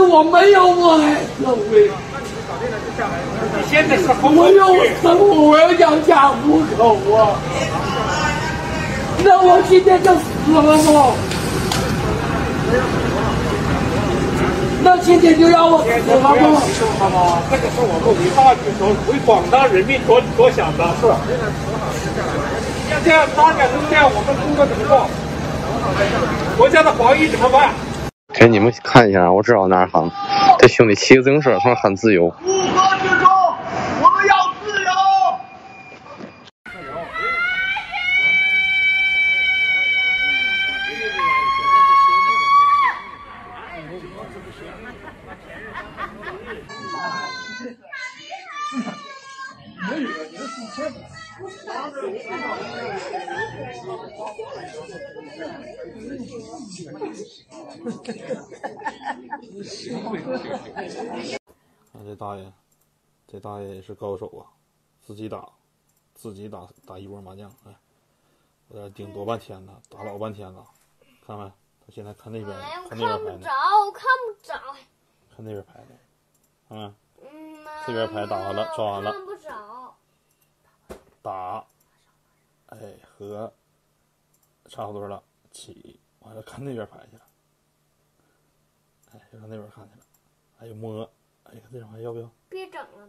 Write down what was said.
我没有爱各位。你现在是我有生活，我要养家糊口啊！那我今天就死了吗？那今天就让我死了吗？好吗？这个是我们为大局着为广大人民着着想的，是。要这样，大家都这样，我们工作怎么做？国家的防疫怎么办？给你们看一下，我知道哪儿喊。这兄弟骑个自行车，他说很自由。啊，这大爷，这大爷也是高手啊，自己打，自己打打一波麻将，哎，我在这盯多半天呢，打老半天了，看没？他现在看那边，看那看不边牌呢，着，我看不着。看那边牌呢，看没？嗯，这边牌打完了抓完了看不着。打，哎，和差不多了，起，完了看那边牌去了，哎，又上那边看去了，还有摸，哎，呀这张牌要不要？别整了，